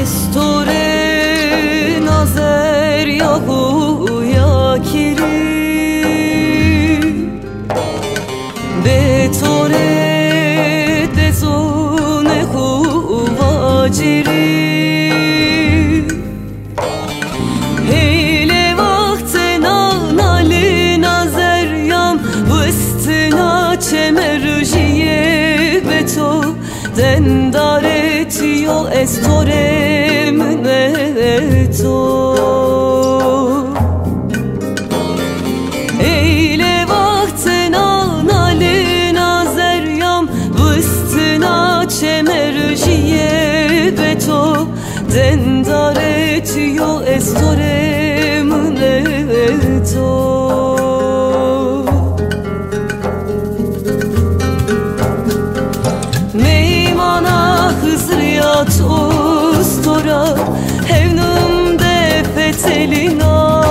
Estore nazer yahu yakiri Betore dezone huvaciri Hele vakte nali nazer yam Vıstina çemerjiye beto. Dendar etiyo estore beto Dendar etiyo estore müneto Meymana hızriyat ustora Hevnumde fetelina.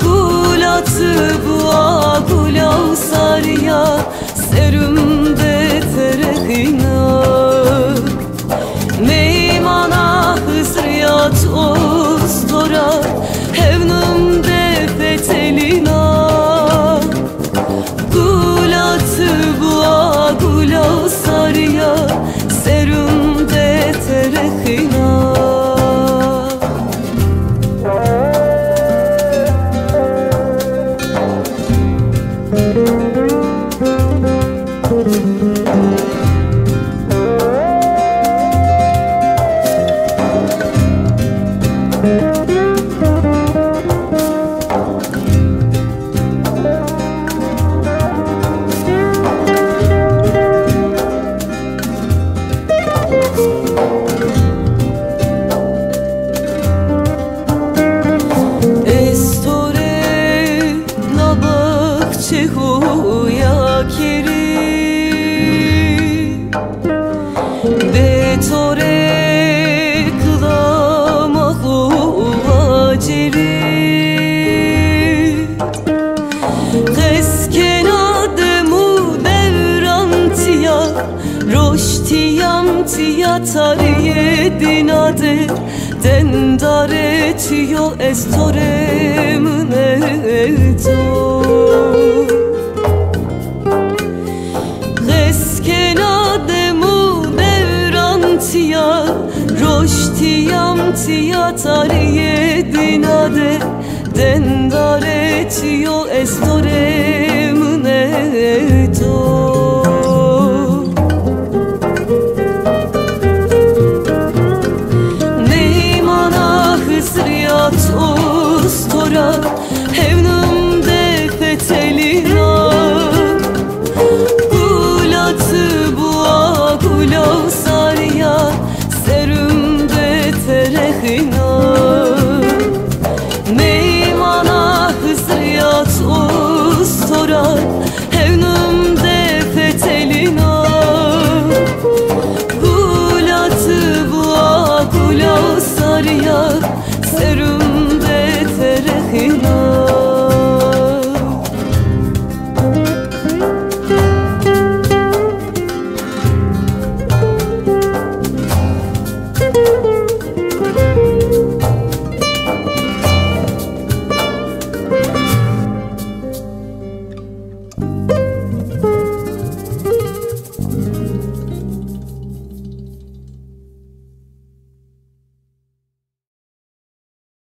Gulatı bua gulav sarya hızriyat ustora Hevnumde fetelina Gulatı bua gulav sarya Serümde terehina Estore Roştiyam tiya tariye dinade Dendar etiyo estore müneto siatare dinade dendare tio estore mneto Neymana ah hızriyat ostora Hev You know.